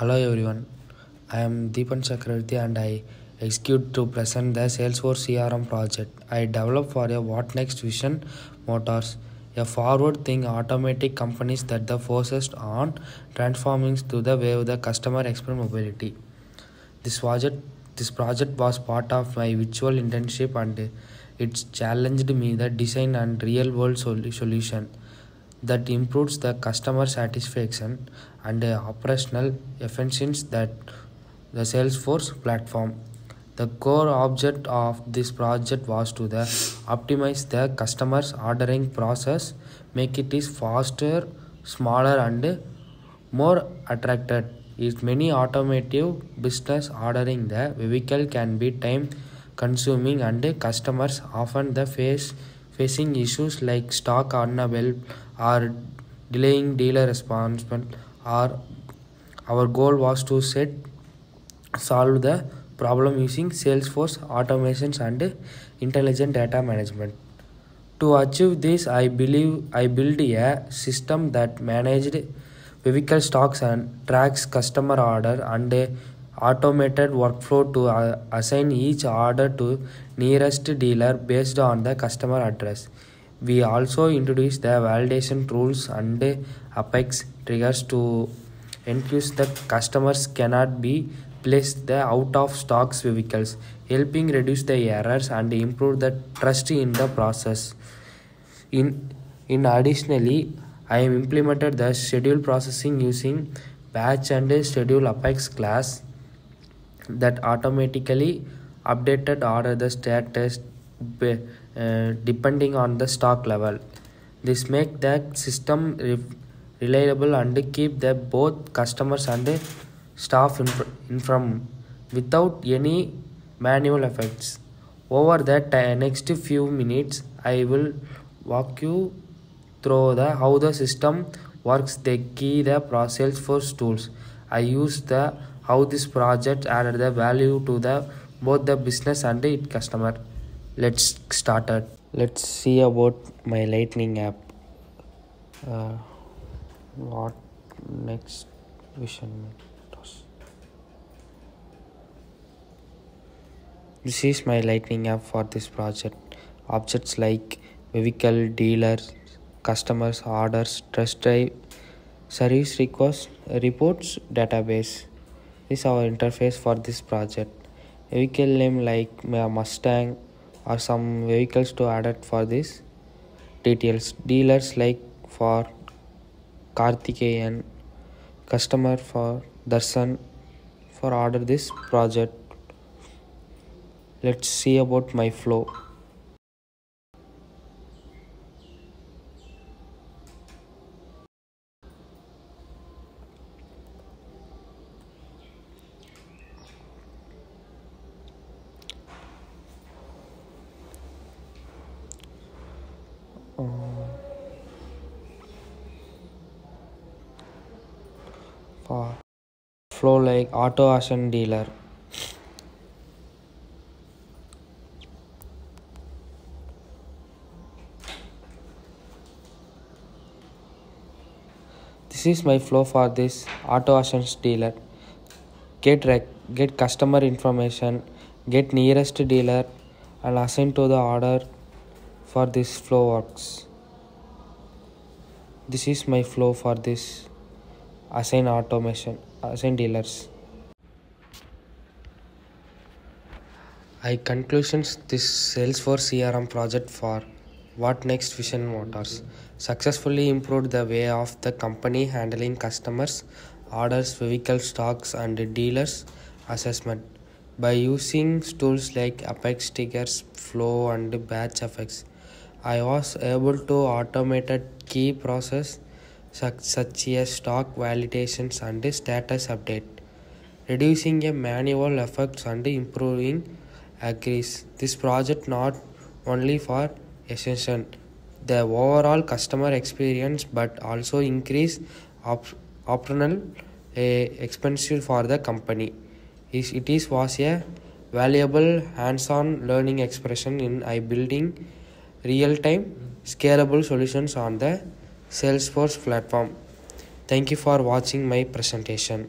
Hello everyone, I am Deepan Chakravarti and I execute to present the Salesforce CRM project. I developed for a What Next Vision Motors, a forward-thinking automatic companies that the focused on transforming to the way of the customer experience mobility. This project, this project was part of my virtual internship and it challenged me the design and real-world sol- solution that improves the customer satisfaction and operational efficiency that the Salesforce platform. The core object of this project was to the optimize the customer's ordering process, make it is faster, smaller and more attractive. Is many automotive business ordering the vehicle can be time consuming and customers often the face facing issues like stock unavailable or delaying dealer response or our goal was to set solve the problem using salesforce automations and intelligent data management. To achieve this i believe i built a system that managed vehicle stocks and tracks customer order and automated workflow to uh, assign each order to nearest dealer based on the customer address we also introduced the validation rules and apex triggers to ensure that customers cannot be placed the out of stocks vehicles helping reduce the errors and improve the trust in the process. In in additionally i implemented the schedule processing using batch and schedule apex class that automatically updated order the status uh, depending on the stock level. This make the system re- reliable and keep the both customers and staff in, informed without any manual effects. Over the next few minutes i will walk you through the how the system works. The key the process for tools. I use the how this project added the value to the both the business and its customer let's start it let's see about my lightning app. Uh, what next vision this is my lightning app for this project. Objects like vehicle dealers customers orders test drive service requests reports database. This is our interface for this project. Vehicle name like mustang or some vehicles to add for this. Details. Dealers like for Karthikeyan customer for Darshan. For order this project let's see about my flow flow like auto auction dealer. This is my flow for this auto auction dealer. Get rec- get customer information get nearest dealer and assign to the order for this flow works. This is my flow for this assign automation assign dealers. I conclusions this salesforce crm project for. What next vision motors? Successfully improved the way of the company handling customers orders vehicle stocks and dealers assessment. By using tools like apex triggers flow and batch apex i was able to automate a key process such, such as stock validations and status update, reducing a manual effects and improving accuracy. This project not only for essential the overall customer experience but also increase op- optional uh, expensive for the company. It is was a valuable hands-on learning expression in I building real-time scalable solutions on the Salesforce platform. Thank you for watching my presentation.